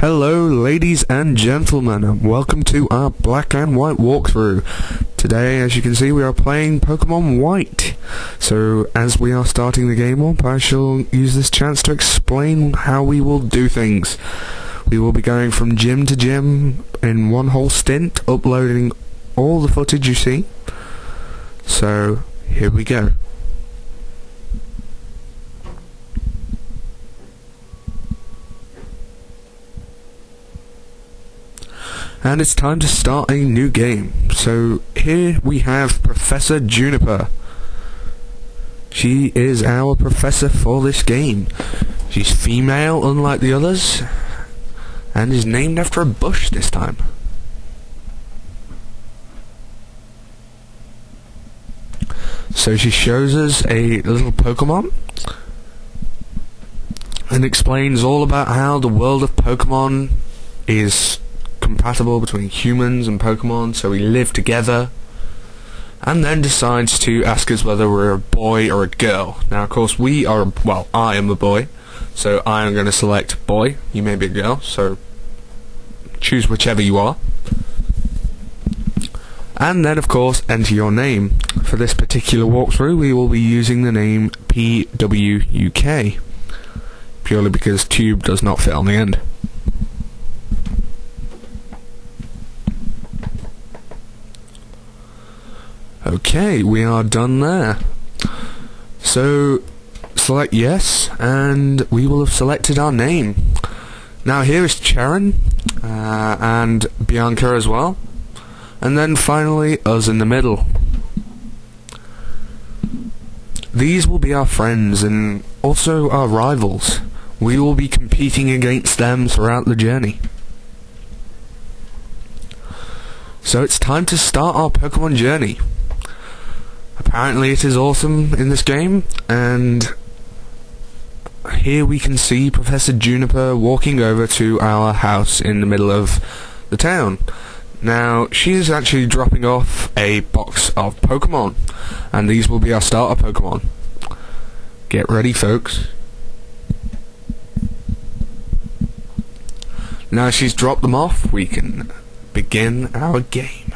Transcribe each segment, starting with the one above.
Hello, ladies and gentlemen, and welcome to our black and white walkthrough. Today, as you can see, we are playing Pokemon White. So, as we are starting the game up, I shall use this chance to explain how we will do things. We will be going from gym to gym in one whole stint, uploading all the footage you see. So, here we go. And it's time to start a new game. So here we have Professor Juniper. She is our professor for this game. She's female, unlike the others, and is named after a bush this time. So she shows us a little Pokemon and explains all about how the world of Pokemon is compatible between humans and Pokemon, so we live together. And then decides to ask us whether we're a boy or a girl. Now, of course, we are, well, I am a boy, so I am going to select boy. You may be a girl, so choose whichever you are. And then, of course, enter your name. For this particular walkthrough, we will be using the name PWUK, purely because tube does not fit on the end. Okay, we are done there. So, select yes, and we will have selected our name. Now here is Cheren, uh, and Bianca as well. And then finally, us in the middle. These will be our friends and also our rivals. We will be competing against them throughout the journey. So it's time to start our Pokemon journey apparently it is awesome in this game, and here we can see Professor Juniper walking over to our house in the middle of the town. Now, she is actually dropping off a box of Pokemon, and these will be our starter Pokemon. Get ready, folks. Now she's dropped them off, we can begin our game.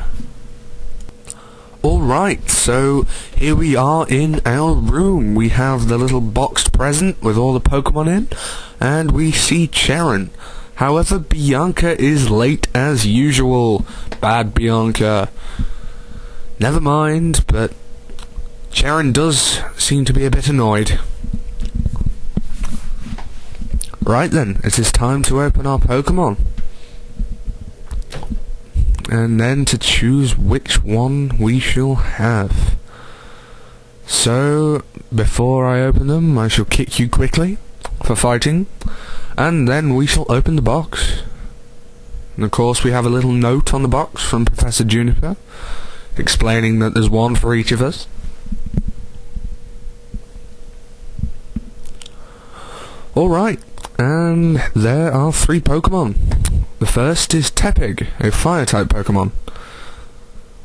Alright, so here we are in our room. We have the little boxed present with all the Pokemon in, and we see Cheren. However, Bianca is late as usual. Bad Bianca. Never mind, but Cheren does seem to be a bit annoyed. Right then, it is time to open our Pokemon and then to choose which one we shall have. So, before I open them, I shall kick you quickly for fighting, and then we shall open the box. And of course, we have a little note on the box from Professor Juniper explaining that there's one for each of us. Alright, and there are three Pokemon. The first is Tepig, a fire-type Pokemon.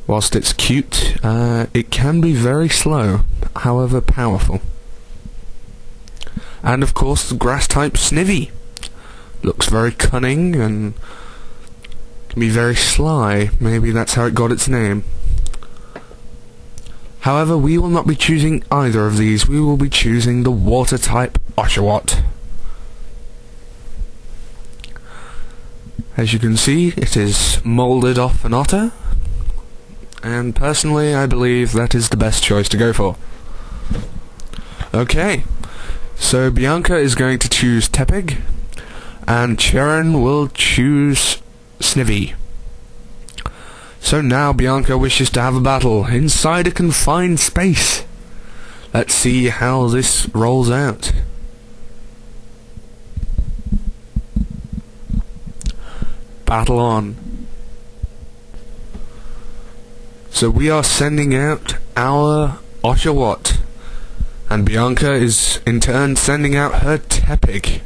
Whilst it's cute, uh, it can be very slow, however powerful. And of course the grass-type Snivy. Looks very cunning and can be very sly. Maybe that's how it got its name. However, we will not be choosing either of these. We will be choosing the water-type Oshawott. As you can see, it is moulded off an otter, and personally I believe that is the best choice to go for. Okay, so Bianca is going to choose Tepig, and Cheren will choose Snivy. So now Bianca wishes to have a battle inside a confined space. Let's see how this rolls out. Battle on. So we are sending out our Oshawott, and Bianca is in turn sending out her Tepig.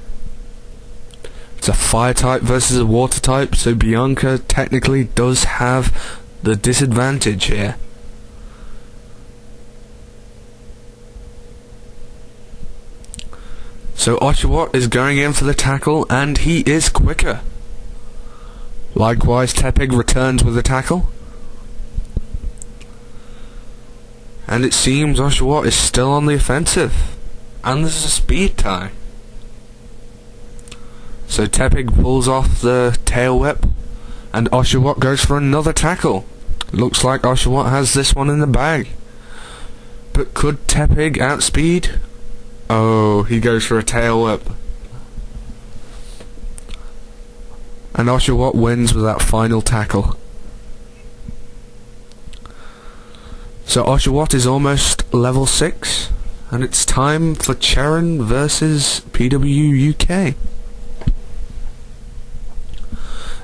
It's a fire type versus a water type, so Bianca technically does have the disadvantage here. So Oshawott is going in for the tackle, and he is quicker. Likewise, Tepig returns with a tackle. And it seems Oshawott is still on the offensive. And there's a speed tie. So Tepig pulls off the tail whip. And Oshawott goes for another tackle. Looks like Oshawott has this one in the bag. But could Tepig outspeed? Oh, he goes for a tail whip. And Oshawott wins with that final tackle. So Oshawott is almost level 6, and it's time for Cheren versus PW UK.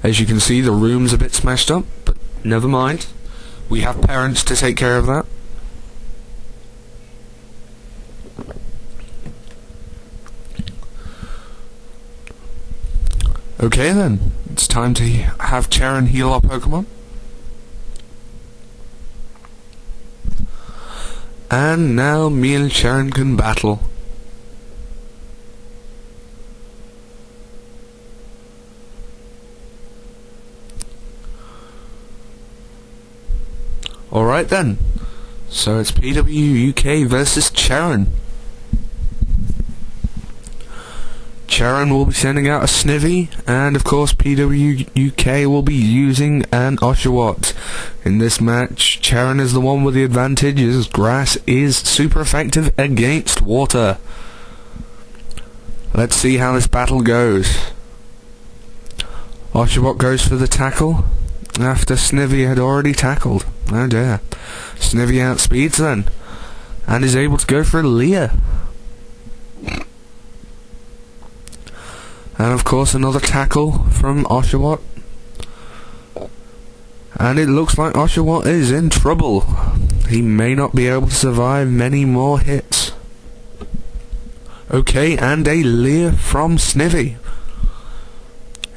As you can see, the room's a bit smashed up, but never mind. We have parents to take care of that. Okay then, it's time to have Cheren heal our Pokemon. And now me and Cheren can battle. Alright then. So it's PW UK versus Cheren. Cheren will be sending out a Snivy, and of course PW UK will be using an Oshawott. In this match, Cheren is the one with the advantage as grass is super effective against water. Let's see how this battle goes. Oshawott goes for the tackle after Snivy had already tackled. Oh dear. Snivy outspeeds then, and is able to go for a Leer. And of course another tackle from Oshawott. And it looks like Oshawott is in trouble. He may not be able to survive many more hits. Okay, and a Leer from Snivy.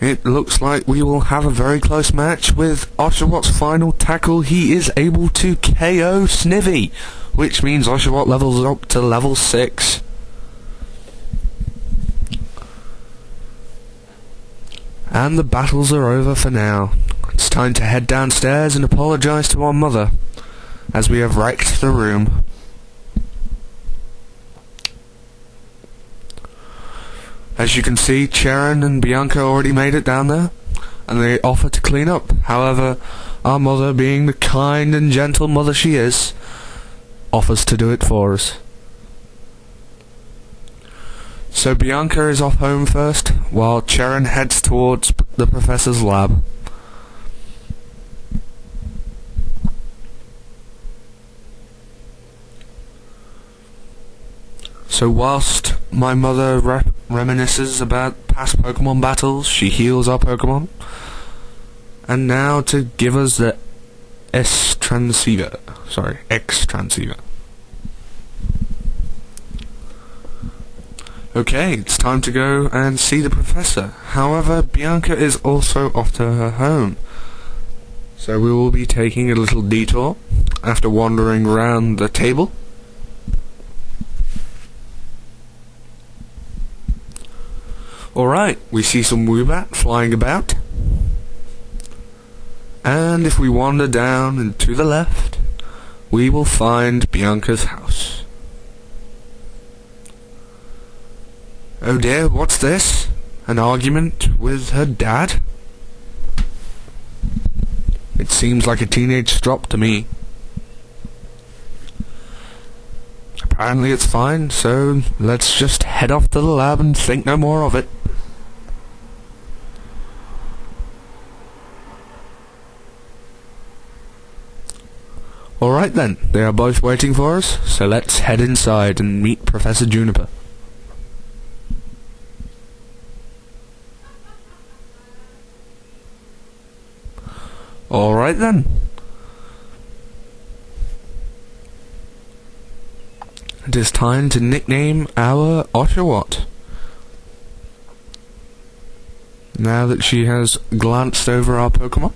It looks like we will have a very close match with Oshawott's final tackle. He is able to KO Snivy, which means Oshawott levels up to level 6. And the battles are over for now. It's time to head downstairs and apologise to our mother, as we have wrecked the room. As you can see, Cheren and Bianca already made it down there, and they offer to clean up. However, our mother, being the kind and gentle mother she is, offers to do it for us. So Bianca is off home first, while Cheren heads towards the professor's lab. So whilst my mother re reminisces about past Pokemon battles, she heals our Pokemon. And now to give us the S transceiver. Sorry, X transceiver. Okay, it's time to go and see the professor. However, Bianca is also off to her home. So we will be taking a little detour after wandering around the table. Alright, we see some Woobat flying about. And if we wander down and to the left, we will find Bianca's house. Oh dear, what's this? An argument with her dad? It seems like a teenage strop to me. Apparently it's fine, so let's just head off to the lab and think no more of it. Alright then, they are both waiting for us, so let's head inside and meet Professor Juniper. Alright then. It is time to nickname our Oshawott. Now that she has glanced over our Pokemon.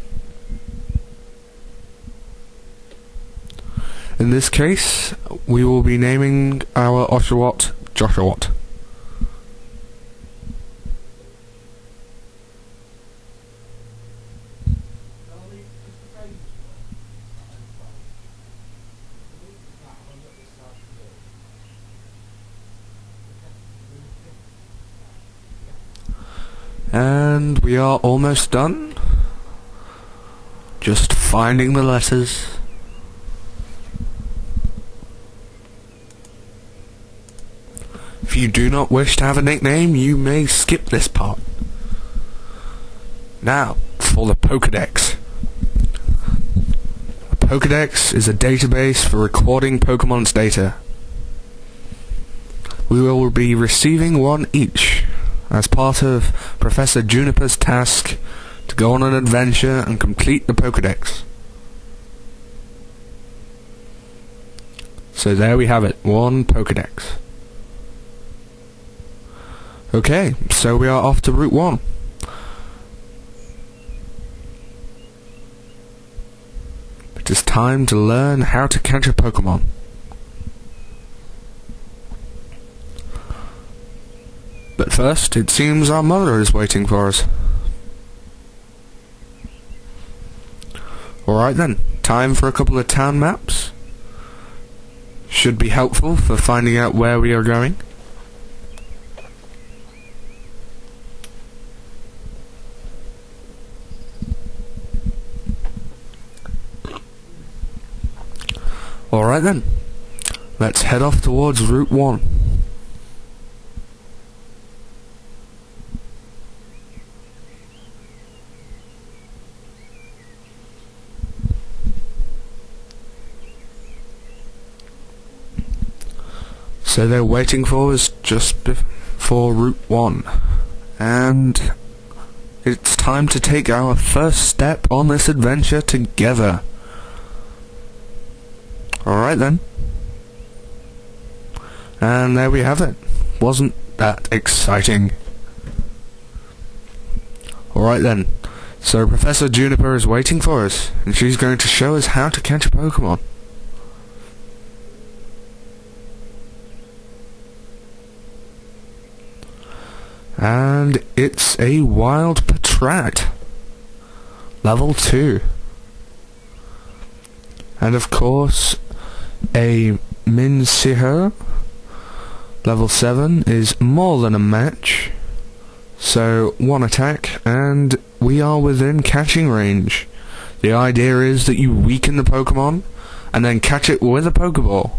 In this case, we will be naming our Oshawott Joshawott. And we are almost done. Just finding the letters. If you do not wish to have a nickname, you may skip this part. Now, for the Pokedex. A Pokedex is a database for recording Pokemon's data. We will be receiving one each as part of Professor Juniper's task to go on an adventure and complete the Pokedex. So there we have it, one Pokedex. Okay, so we are off to Route 1. It is time to learn how to catch a Pokemon. But first, it seems our mother is waiting for us. Alright then, time for a couple of town maps. Should be helpful for finding out where we are going. Alright then, let's head off towards Route 1. So they're waiting for us just before Route 1. And it's time to take our first step on this adventure together. Alright then. And there we have it. Wasn't that exciting? Alright then. So Professor Juniper is waiting for us, and she's going to show us how to catch a Pokemon. And it's a wild Patrat. Level 2. And of course, a Minsihur. Level 7 is more than a match. So, one attack, and we are within catching range. The idea is that you weaken the Pokemon, and then catch it with a Pokeball.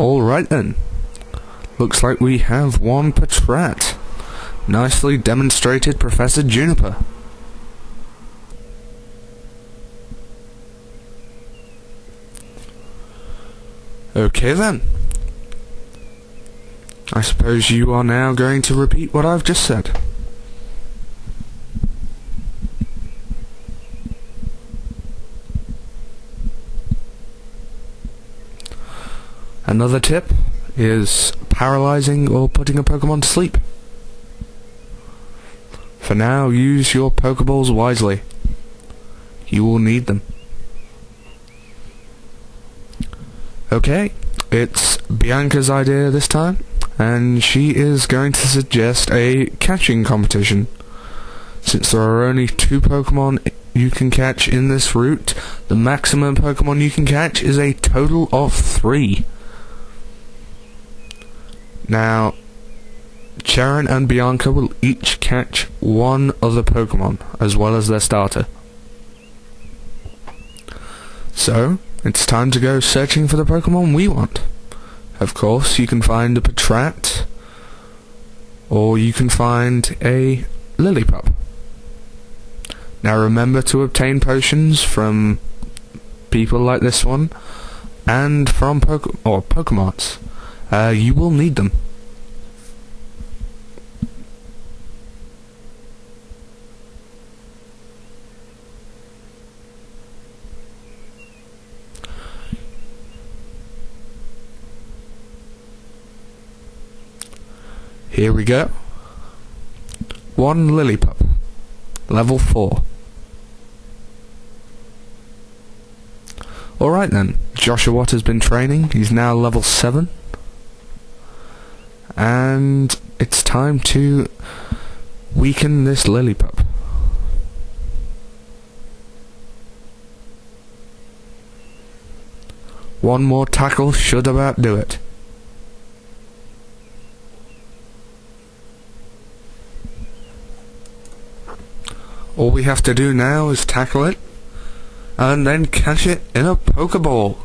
Alright then. Looks like we have one Patrat. Nicely demonstrated, Professor Juniper. Okay then. I suppose you are now going to repeat what I've just said. Another tip is paralyzing or putting a Pokemon to sleep. For now, use your Pokeballs wisely. You will need them. Okay, it's Bianca's idea this time, and she is going to suggest a catching competition. Since there are only two Pokemon you can catch in this route, the maximum Pokemon you can catch is a total of three. Now, Cheren and Bianca will each catch one other Pokemon, as well as their starter. So, it's time to go searching for the Pokemon we want. Of course, you can find a Patrat, or you can find a Lillipup. Now remember to obtain potions from people like this one, and from Poke or Pokemarts. Uh, you will need them. Here we go. One Lillipup. Level 4. Alright then, Joshawott has been training. He's now level 7 and it's time to weaken this Lillipup. One more tackle should about do it. All we have to do now is tackle it and then catch it in a Pokeball.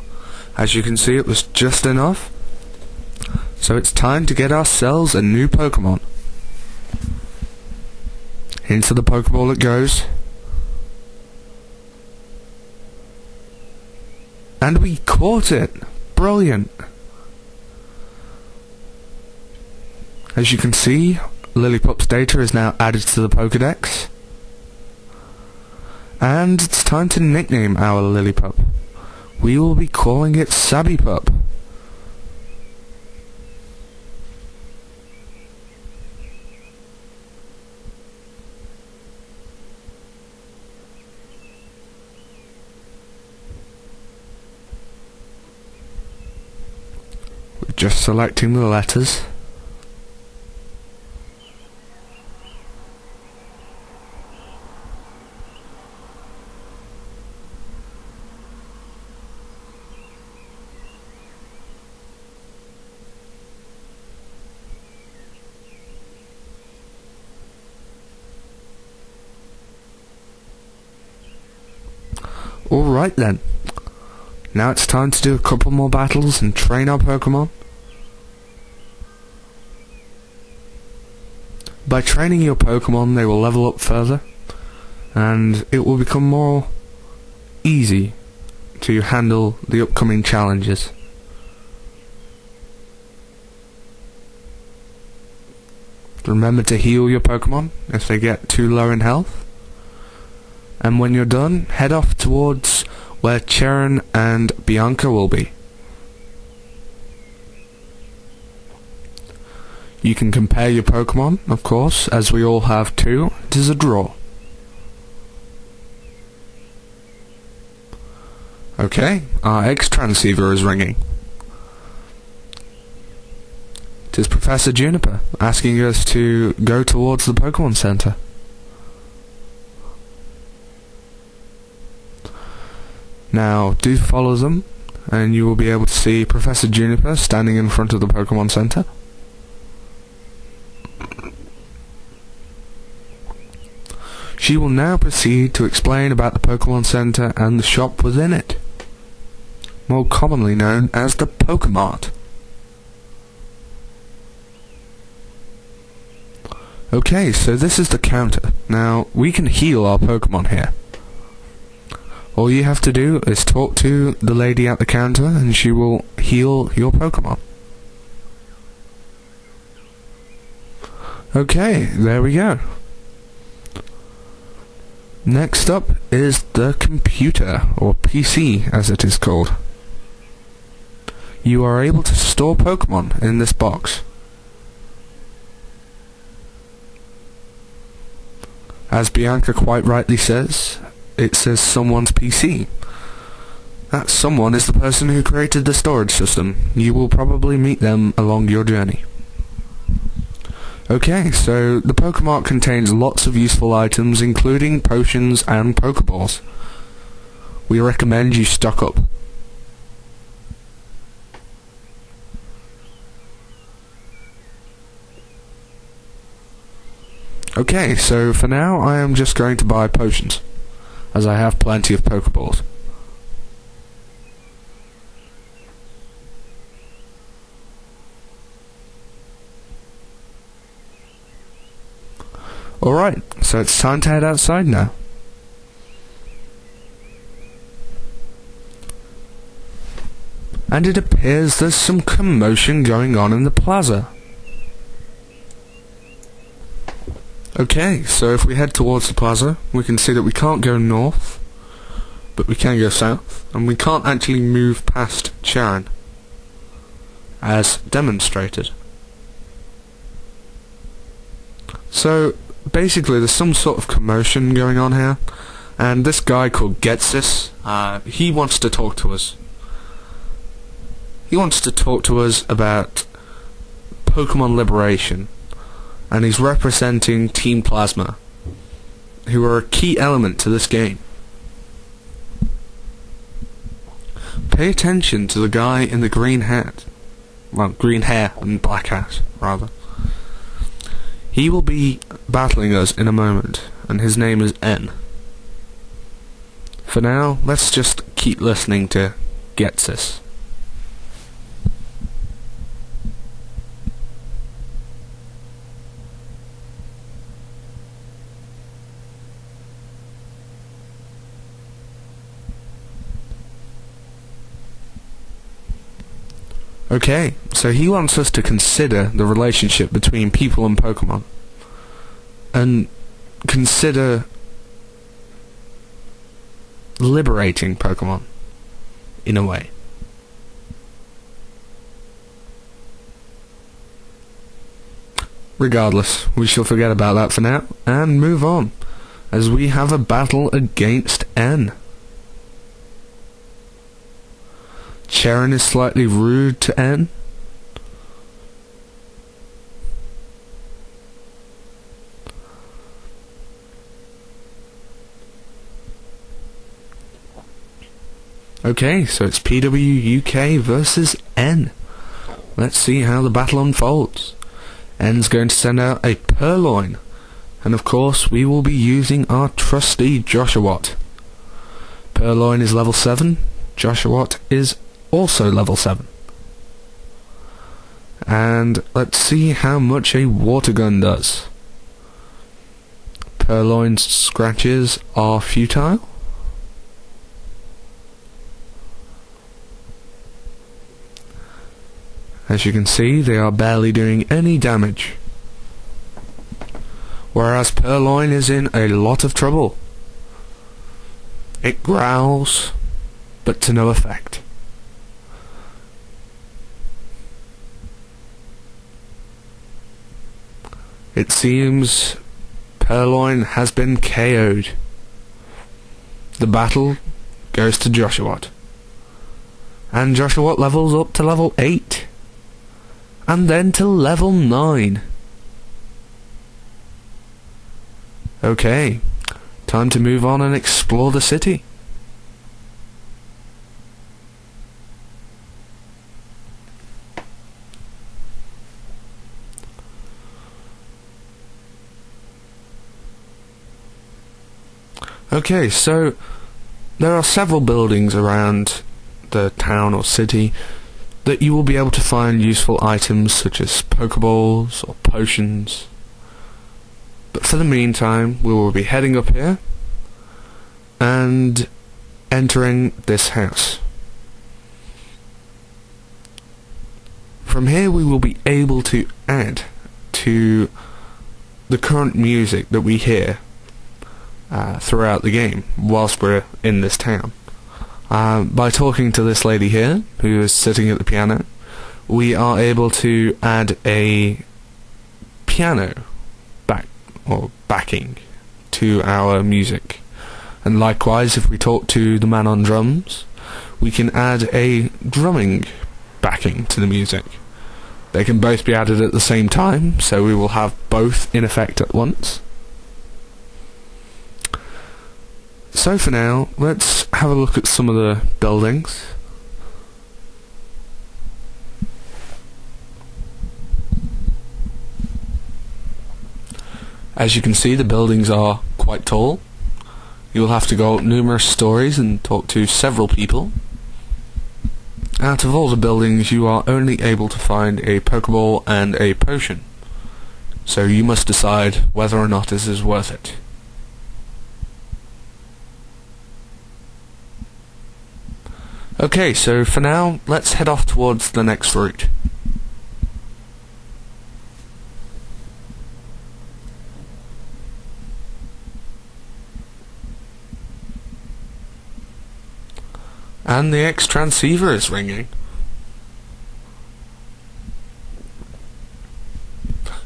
As you can see it was just enough. So it's time to get ourselves a new Pokemon. Into the Pokeball it goes. And we caught it! Brilliant! As you can see, Lillipup's data is now added to the Pokedex. And it's time to nickname our Lillipup. We will be calling it Sabbypup. Just selecting the letters. Alright then. Now it's time to do a couple more battles and train our Pokemon. By training your Pokemon, they will level up further, and it will become more easy to handle the upcoming challenges. Remember to heal your Pokemon if they get too low in health and when you're done, head off towards where Cheren and Bianca will be. You can compare your Pokemon, of course, as we all have two. It is a draw. Okay, our X transceiver is ringing. It is Professor Juniper asking us to go towards the Pokemon Center. Now, do follow them, and you will be able to see Professor Juniper standing in front of the Pokemon Center. She will now proceed to explain about the Pokemon Center and the shop within it, more commonly known as the Pokemart. Okay, so this is the counter. Now, we can heal our Pokemon here. All you have to do is talk to the lady at the counter and she will heal your Pokemon. Okay, there we go. Next up is the computer, or PC as it is called. You are able to store Pokemon in this box. As Bianca quite rightly says, it says someone's PC. That someone is the person who created the storage system. You will probably meet them along your journey. Okay, so the Pokemart contains lots of useful items, including potions and Pokeballs. We recommend you stock up. Okay, so for now I am just going to buy potions as I have plenty of Pokeballs. Alright, so it's time to head outside now. And it appears there's some commotion going on in the plaza. Okay, so if we head towards the plaza, we can see that we can't go north, but we can go south, and we can't actually move past Chan, as demonstrated. So, basically there's some sort of commotion going on here, and this guy called Ghetsis, uh, he wants to talk to us. He wants to talk to us about Pokemon Liberation and he's representing Team Plasma, who are a key element to this game. pay attention to the guy in the green hat. Well, green hair and black hat, rather. He will be battling us in a moment, and his name is N. For now, let's just keep listening to Ghetsis. Okay, so he wants us to consider the relationship between people and Pokemon. And consider liberating Pokemon, in a way. Regardless, we shall forget about that for now, and move on, as we have a battle against N. Cheren is slightly rude to N. Okay, so it's PWUK versus N. Let's see how the battle unfolds. N's going to send out a Purrloin. And of course, we will be using our trusty Joshawott. Purrloin is level 7. Joshawott is also level 7. And let's see how much a water gun does. Purrloin's scratches are futile. As you can see, they are barely doing any damage. Whereas Purrloin is in a lot of trouble. It growls, but to no effect. It seems Purrloin has been KO'd. The battle goes to Joshawott. And Joshawott levels up to level 8. And then to level 9. Okay, time to move on and explore the city. Okay, so there are several buildings around the town or city that you will be able to find useful items such as Pokeballs or potions. But for the meantime, we will be heading up here and entering this house. From here we will be able to add to the current music that we hear uh, throughout the game whilst we're in this town. Uh, by talking to this lady here, who is sitting at the piano, we are able to add a piano back or backing to our music. And likewise, if we talk to the man on drums, we can add a drumming backing to the music. They can both be added at the same time, so we will have both in effect at once. So for now, let's have a look at some of the buildings. As you can see, the buildings are quite tall. You will have to go numerous stories and talk to several people. Out of all the buildings, you are only able to find a Pokeball and a potion. So you must decide whether or not this is worth it. Okay, so for now, let's head off towards the next route. And the X transceiver is ringing.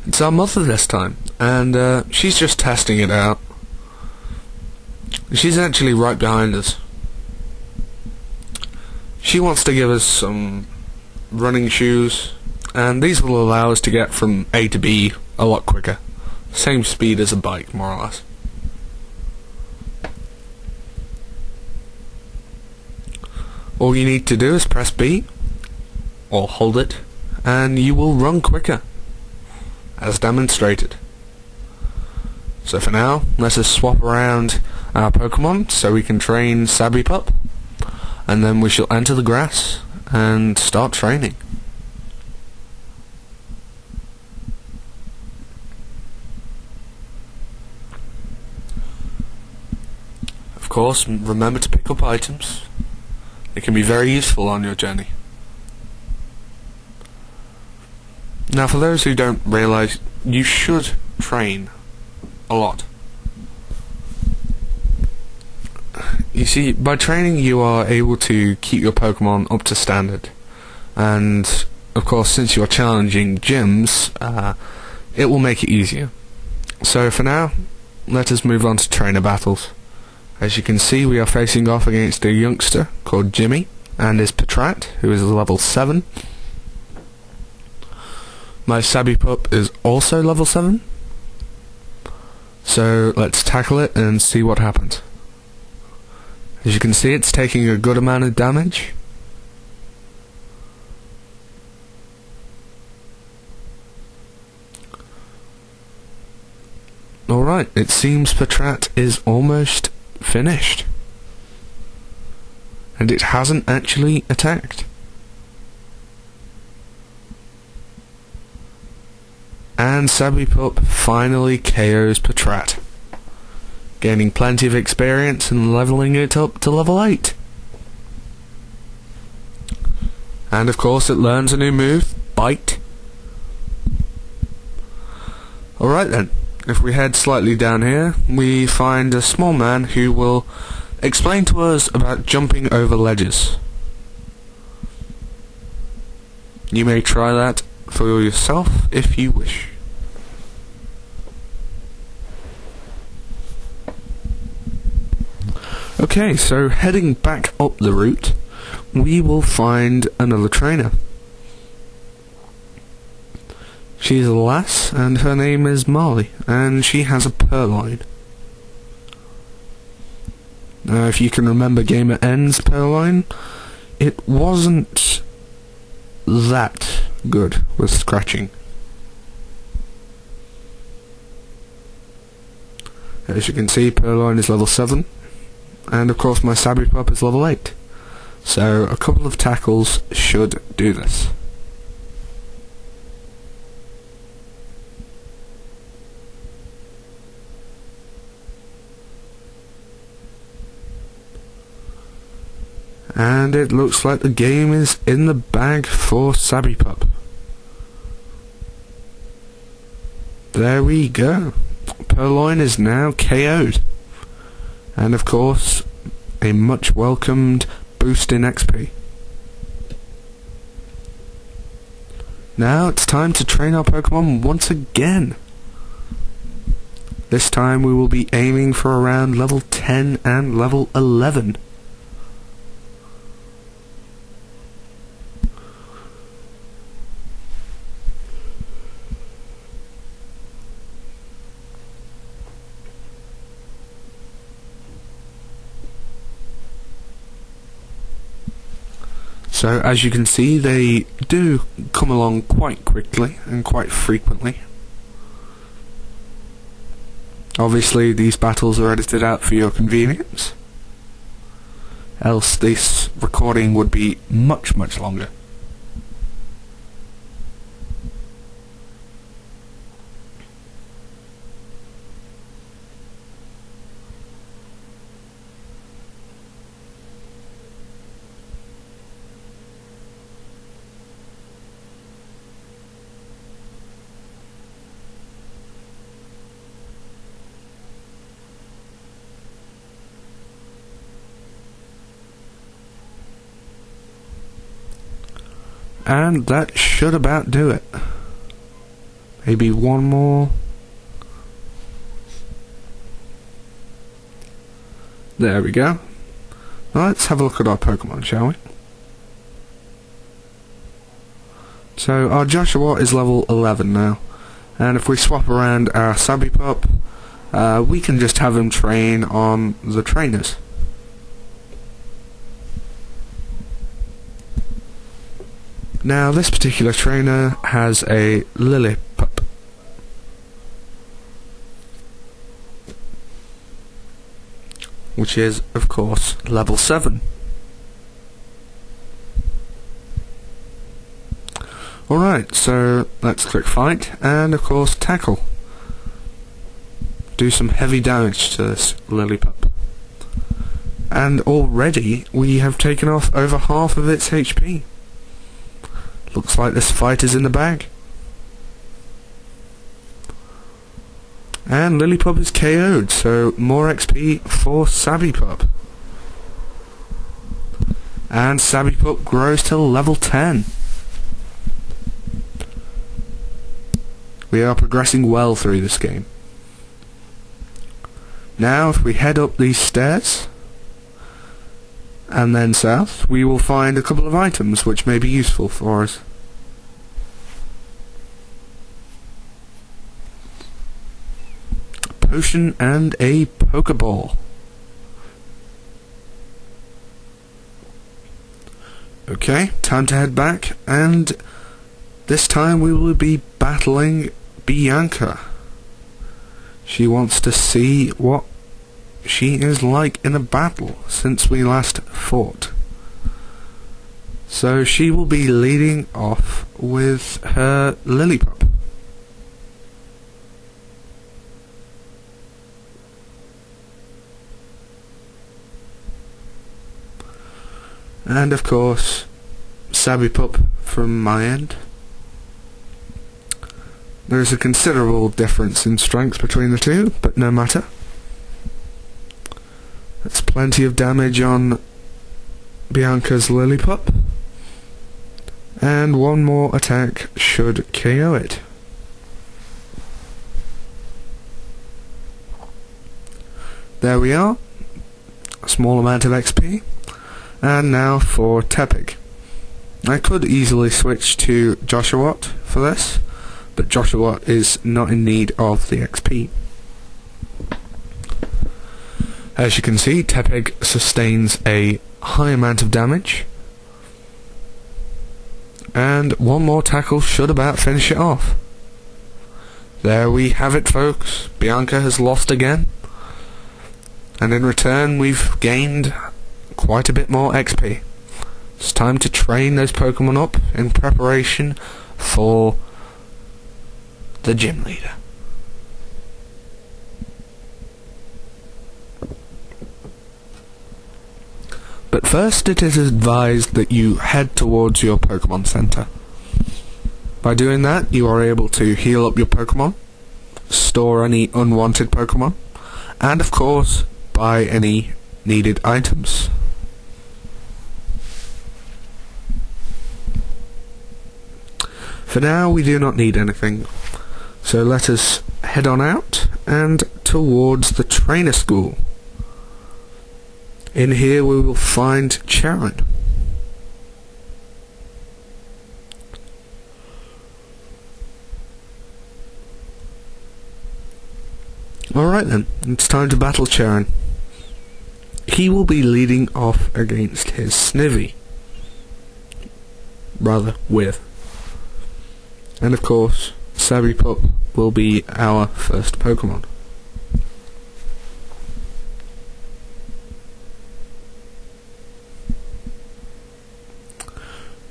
It's our mother this time, and uh, she's just testing it out. She's actually right behind us. She wants to give us some running shoes, and these will allow us to get from A to B a lot quicker. Same speed as a bike, more or less. All you need to do is press B, or hold it, and you will run quicker, as demonstrated. So for now, let us swap around our Pokemon so we can train Sabipup, and then we shall enter the grass and start training. Of course, remember to pick up items. They can be very useful on your journey. Now for those who don't realise, you should train a lot. You see, by training you are able to keep your Pokemon up to standard. And, of course, since you're challenging gyms, uh, it will make it easier. So for now, let us move on to trainer battles. As you can see, we are facing off against a youngster called Jimmy and his Patrat, who is level 7. My Sabipup is also level 7. So let's tackle it and see what happens. As you can see, it's taking a good amount of damage. Alright, it seems Patrat is almost finished. And it hasn't actually attacked. And Sabipup finally KOs Patrat, gaining plenty of experience and leveling it up to level 8. And of course it learns a new move, Bite. Alright then, if we head slightly down here, we find a small man who will explain to us about jumping over ledges. You may try that for yourself if you wish. Okay, so heading back up the route, we will find another trainer. She's a lass, and her name is Marley, and she has a Purrloin. Now, if you can remember Gamer N's Purrloin, it wasn't that good with scratching. As you can see, Purrloin is level 7, and of course my Sabipup is level 8. So a couple of tackles should do this. And it looks like the game is in the bag for Sabipup. There we go. Purrloin is now KO'd. And of course, a much welcomed boost in XP. Now it's time to train our Pokemon once again. This time we will be aiming for around level 10 and level 11. So as you can see they do come along quite quickly and quite frequently. Obviously these battles are edited out for your convenience, else this recording would be much much longer. And that should about do it. Maybe one more. There we go. Now let's have a look at our Pokemon, shall we? So our Joshua is level 11 now. And if we swap around our Sabipup, uh, we can just have him train on the trainers. Now, this particular trainer has a Lillipup. Which is, of course, level 7. Alright, so let's click fight, and of course tackle. Do some heavy damage to this Lillipup. And already we have taken off over half of its HP. Looks like this fight is in the bag. And Lillipup is KO'd, so more XP for Sabipup. And Sabipup grows to level 10. We are progressing well through this game. Now if we head up these stairs and then south, we will find a couple of items which may be useful for us. potion and a Pokeball. Okay, time to head back, and this time we will be battling Bianca. She wants to see what she is like in a battle since we last fought. So she will be leading off with her Lillipup. And of course, Sabipup from my end. There is a considerable difference in strength between the two, but no matter. Plenty of damage on Bianca's Lillipup. And one more attack should KO it. There we are. A small amount of XP. And now for Tepig. I could easily switch to Joshua for this, but Joshua is not in need of the XP. As you can see, Tepig sustains a high amount of damage, and one more tackle should about finish it off. There we have it folks, Bianca has lost again, and in return we've gained quite a bit more XP. It's time to train those Pokemon up in preparation for the gym leader. But first it is advised that you head towards your Pokemon Center. By doing that, you are able to heal up your Pokemon, store any unwanted Pokemon, and of course, buy any needed items. For now, we do not need anything. So let us head on out and towards the trainer school. In here we will find Cheren. Alright then, it's time to battle Cheren. He will be leading off against his Snivy. Rather, with. And of course, Sabipup will be our first Pokemon.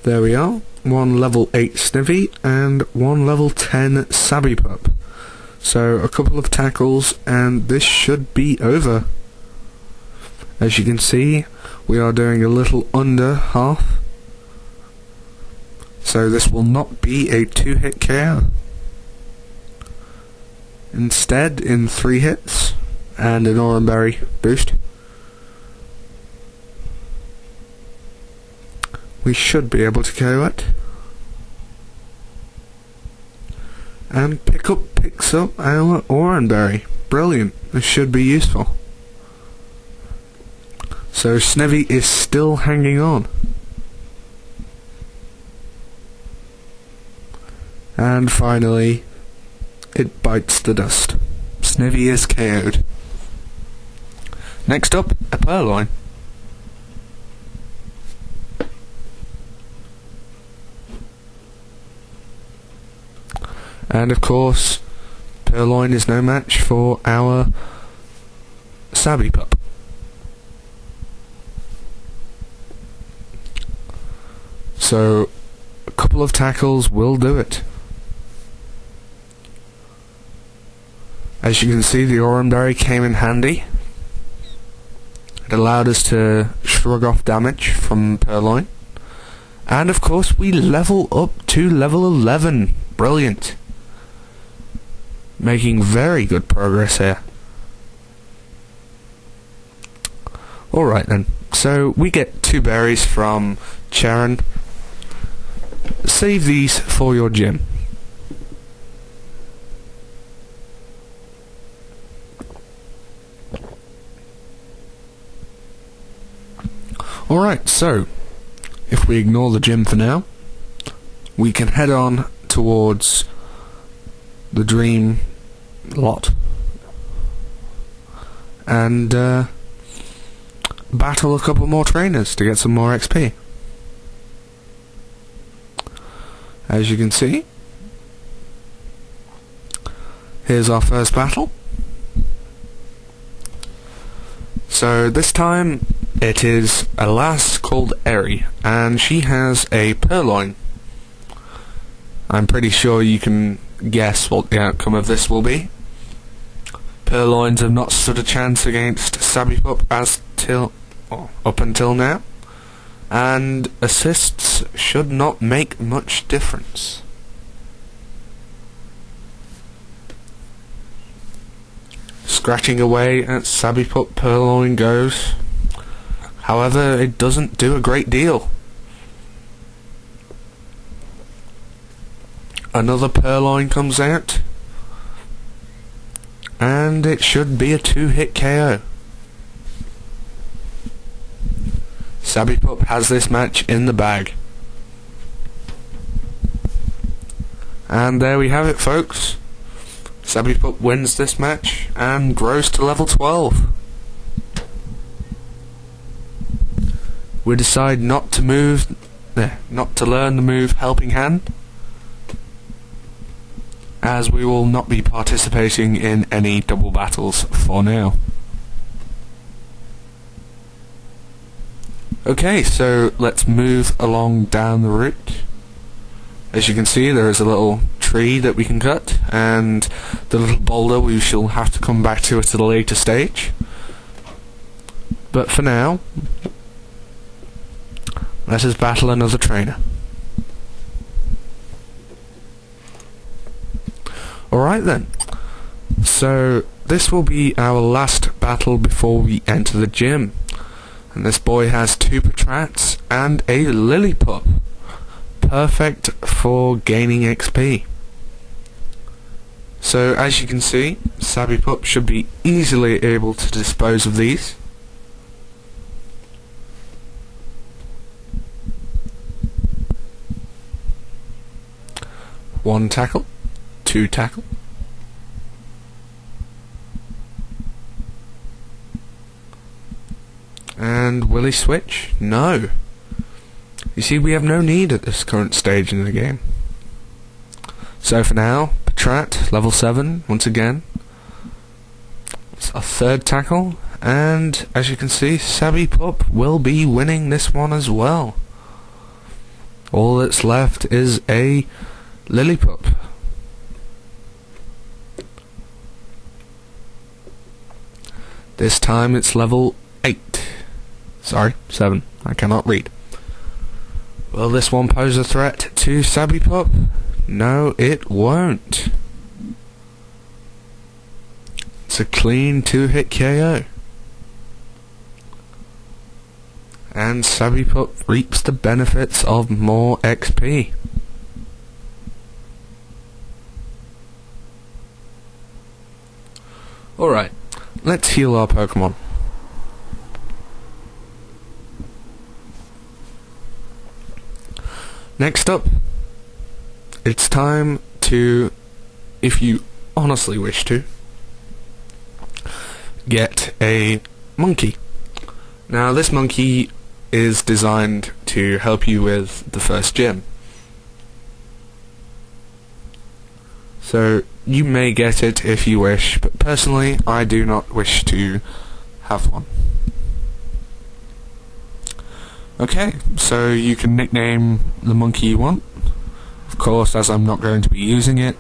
There we are, one level 8 Snivy and one level 10 Sabipup. So a couple of tackles and this should be over. As you can see, we are doing a little under half so this will not be a two-hit KO. Instead, in three hits and an Oran Berry boost, we should be able to KO it. And pick up picks up our Oran Berry. Brilliant. This should be useful. So Snivy is still hanging on. And finally, it bites the dust. Snivy is KO'd. Next up, a Purrloin. And of course, Purrloin is no match for our Sabipup. So, a couple of tackles will do it. As you can see, the Oran Berry came in handy. It allowed us to shrug off damage from Purrloin. And of course, we level up to level 11. Brilliant. Making very good progress here. Alright then, so we get two berries from Cheren. Save these for your gym. Alright, so, if we ignore the gym for now, we can head on towards the dream lot and uh, battle a couple more trainers to get some more XP. As you can see, here's our first battle. So this time it is a lass called Eri, and she has a Purrloin. I'm pretty sure you can guess what the outcome of this will be. Purrloins have not stood a chance against Sabby Sabipup as till up until now, and assists should not make much difference. Scratching away at Sabipup Purrloin goes. However, it doesn't do a great deal. Another Purrloin comes out. And it should be a two-hit KO. Sabipup has this match in the bag. And there we have it, folks. Sabipup wins this match and grows to level 12. We decide not to move, eh, not to learn the move Helping Hand, as we will not be participating in any double battles for now. Okay, so let's move along down the route. As you can see, there is a little tree that we can cut, and the little boulder we shall have to come back to at a later stage. But for now, let us battle another trainer. Alright then. So, this will be our last battle before we enter the gym. And this boy has two Patrats and a Lillipup. Perfect for gaining XP. So, as you can see, Sabipup should be easily able to dispose of these. One tackle two tackle. And will he switch? No. You see, we have no need at this current stage in the game. So for now, Patrat, level 7, once again. It's a third tackle, and as you can see, Sabipup will be winning this one as well. All that's left is a Lillipup. This time it's level 8. Sorry, 7. I cannot read. Will this one pose a threat to Sabipup? No, it won't. It's a clean two-hit KO. And Sabipup reaps the benefits of more XP. Alright. Let's heal our Pokemon. Next up, it's time to, if you honestly wish to, get a monkey. Now, this monkey is designed to help you with the first gym. So you may get it if you wish, but personally I do not wish to have one. Okay, so you can nickname the monkey you want. Of course, as I'm not going to be using it,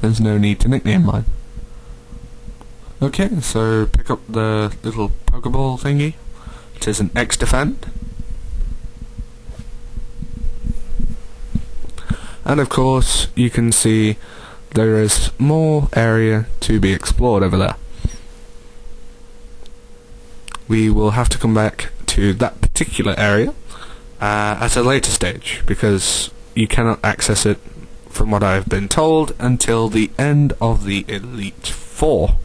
there's no need to nickname mine. Okay, so pick up the little Pokeball thingy. It is an X-Defend. And of course, you can see there is more area to be explored over there. We will have to come back to that particular area uh, at a later stage because you cannot access it from what I've been told until the end of the Elite Four.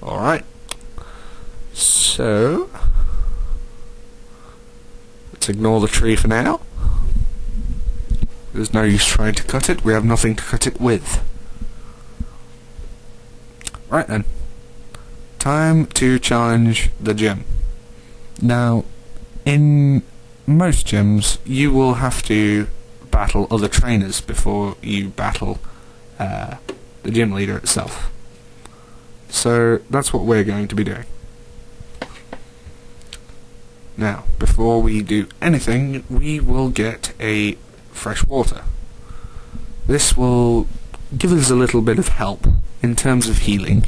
Alright. So let's ignore the tree for now. There's no use trying to cut it, we have nothing to cut it with. Right then. Time to challenge the gym. Now, in most gyms, you will have to battle other trainers before you battle uh, the gym leader itself. So that's what we're going to be doing. Now, before we do anything, we will get a fresh water. This will give us a little bit of help in terms of healing.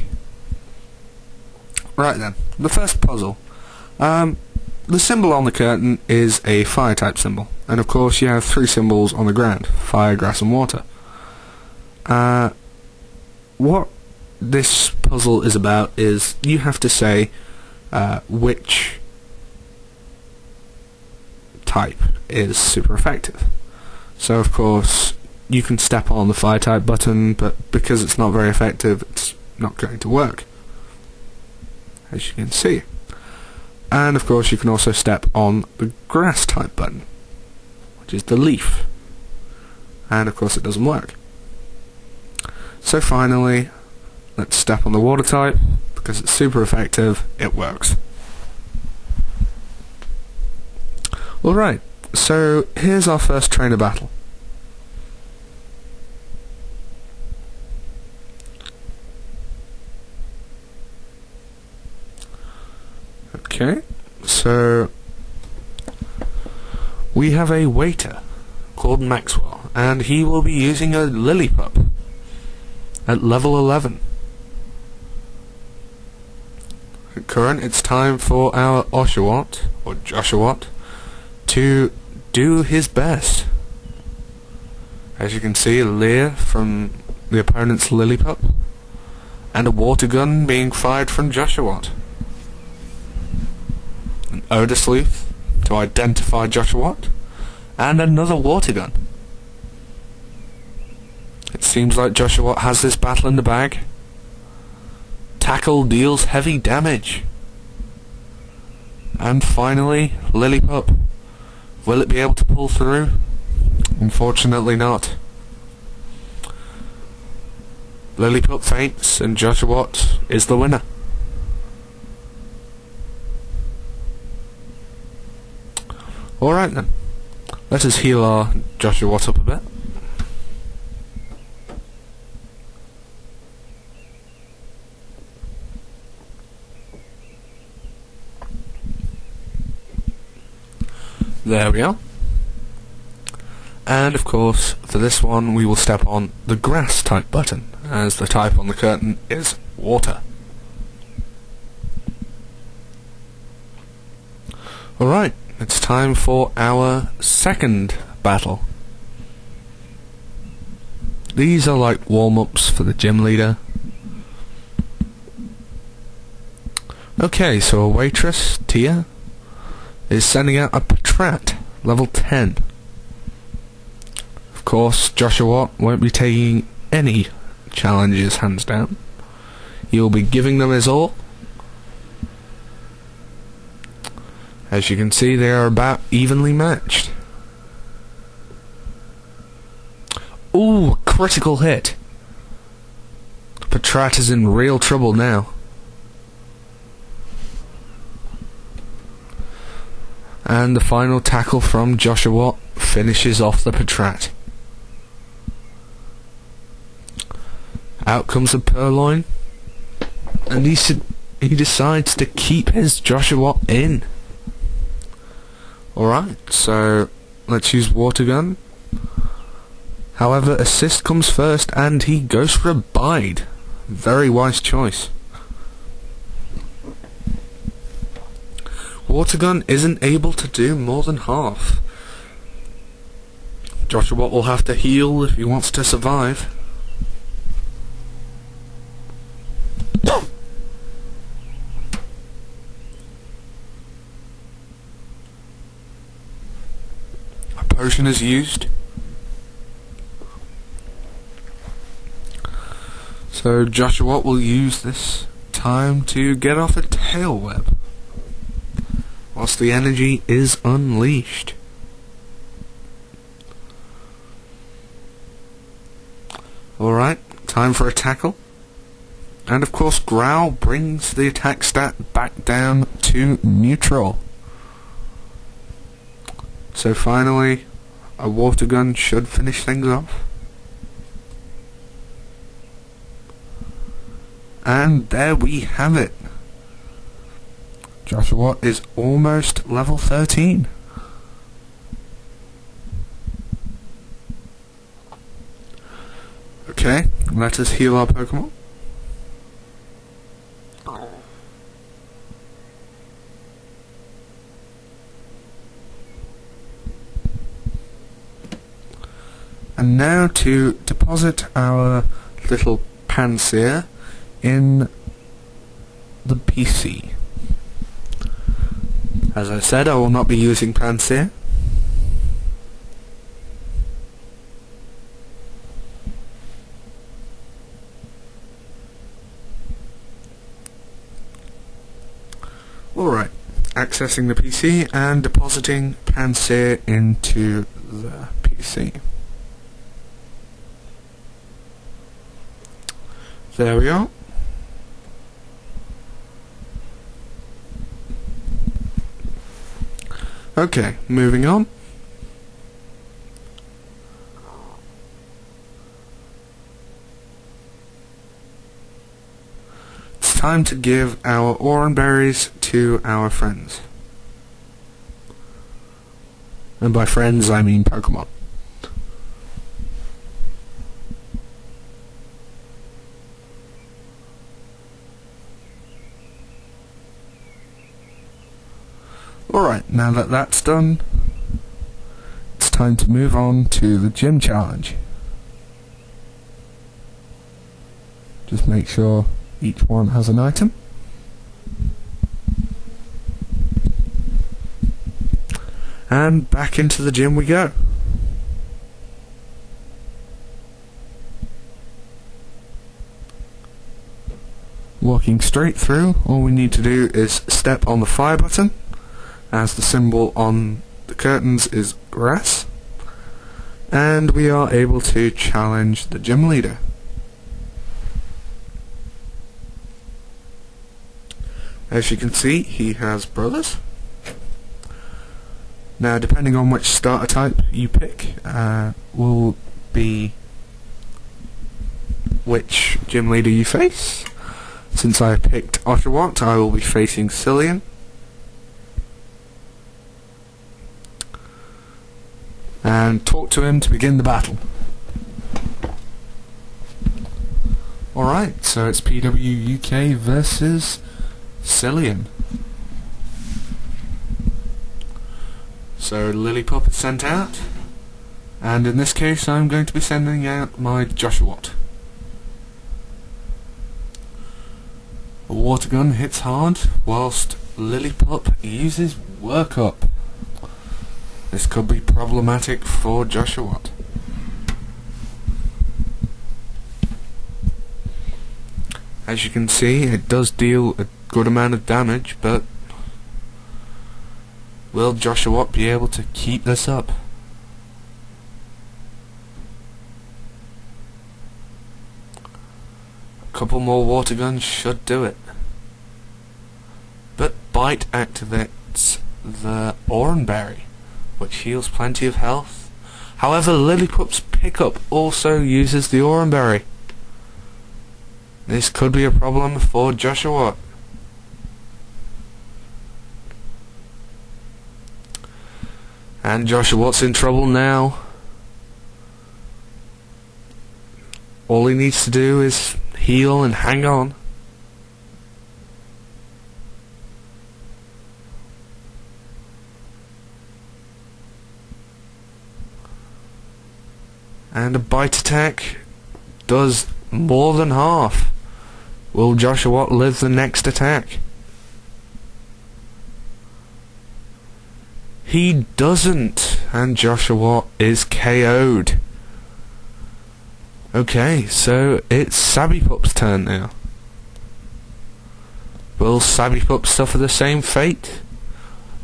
Right then, the first puzzle. Um, the symbol on the curtain is a fire type symbol, and of course you have three symbols on the ground, fire, grass and water. Uh, what this puzzle is about is you have to say uh, which type is super effective. So of course you can step on the fire type button, but because it's not very effective, it's not going to work. As you can see. And of course you can also step on the grass type button, which is the leaf. And of course it doesn't work. So finally, let's step on the water type, because it's super effective, it works. Alright, so here's our first trainer battle. Okay, so we have a waiter called Maxwell, and he will be using a Lillipup at level 11. At current, it's time for our Oshawott, or Joshua, to do his best. As you can see, a leer from the opponent's Lillipup, and a water gun being fired from Joshua an sleuth to identify Joshua, and another water gun. It seems like Joshua has this battle in the bag. Tackle deals heavy damage. And finally, Lillipup. Will it be able to pull through? Unfortunately not. Lillipup faints and Joshua is the winner. Alright then. Let us heal our Joshua Watts up a bit. There we are. And of course, for this one we will step on the grass type button, as the type on the curtain is water. Alright, it's time for our second battle. These are like warm-ups for the gym leader. Okay, so a waitress, Tia, is sending out a Patrat, level 10. Of course, Joshua won't be taking any challenges hands down. He will be giving them his all As you can see, they are about evenly matched. Ooh, critical hit. Patrat is in real trouble now. And the final tackle from Joshua finishes off the Patrat. Out comes the Purrloin. And he, he decides to keep his Joshua in. Alright, so let's use Water Gun. However, Assist comes first and he goes for a Bide. Very wise choice. Water Gun isn't able to do more than half. Joshua will have to heal if he wants to survive. A potion is used. So Joshua will use this time to get off a tail whip whilst the energy is unleashed. Alright, time for a tackle. And of course Growl brings the attack stat back down to neutral. So finally, a water gun should finish things off. And there we have it. Joshua is almost level 13. Okay, let us heal our Pokemon. And now to deposit our little Pansear in the PC. As I said, I will not be using Pansear. Alright, accessing the PC and depositing Pansear into the PC. There we are. Okay, moving on. It's time to give our Oran berries to our friends. And by friends, I mean Pokemon. Alright, now that that's done, it's time to move on to the gym challenge. Just make sure each one has an item. And back into the gym we go. Walking straight through, all we need to do is step on the fire button as the symbol on the curtains is grass. And we are able to challenge the gym leader. As you can see, he has brothers. Now, depending on which starter type you pick, uh, will be which gym leader you face. Since I picked Oshawott, I will be facing Cilan. And talk to him to begin the battle. Alright, so it's PWUK versus Cilan. So Lillipup is sent out, and in this case I'm going to be sending out my Joshua. A water gun hits hard, whilst Lillipup uses work up. This could be problematic for Joshua. As you can see, it does deal a good amount of damage, but will Joshua Watt be able to keep this up? A couple more water guns should do it. But Bite activates the Oranberry which heals plenty of health. However, Lillipup's pickup also uses the Oranberry. This could be a problem for Joshua. And Joshua Joshua's in trouble now. All he needs to do is heal and hang on. And a bite attack does more than half. Will Joshua live the next attack? He doesn't, and Joshua is KO'd. Okay, so it's Sabbypup's turn now. Will Sabbypup suffer the same fate?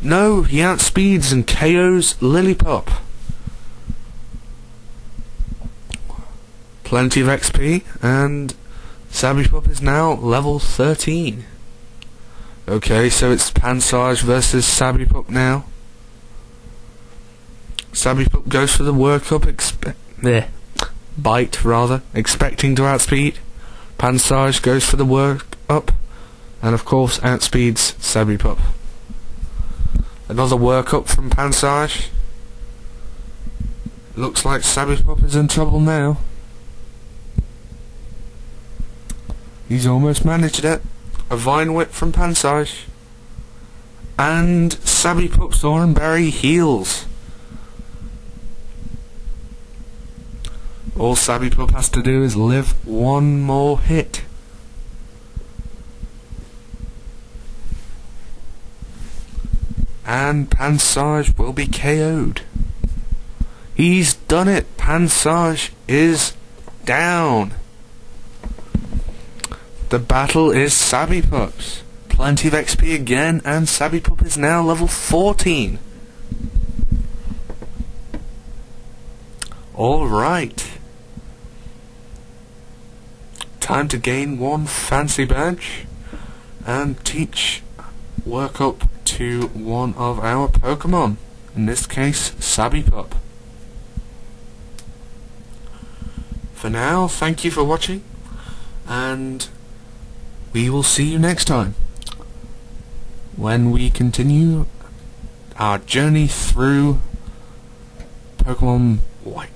No, he outspeeds and KOs Lily Lillipup. Plenty of XP, and Sabbypup is now level 13. Okay, so it's Pansage versus Sabbypup now. Sabbypup goes for the workup, expe- there, bite rather, expecting to outspeed. Pansage goes for the work up, and of course outspeeds Sabbypup. Another work up from Pansage. Looks like Sabbypup is in trouble now. He's almost managed it. A Vine Whip from Pansage. And Sabbypup Thornberry heals. All Sabbypup has to do is live one more hit. And Pansage will be KO'd. He's done it. Pansage is down. The battle is Sabbypups. Plenty of XP again, and Sabbypup is now level 14. Alright. Time to gain one fancy badge and teach work up to one of our Pokemon. In this case, Sabbypup. For now, thank you for watching, and we will see you next time when we continue our journey through Pokemon White.